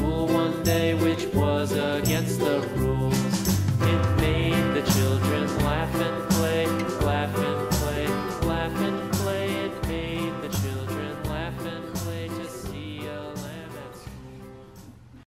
School one day, which was rules.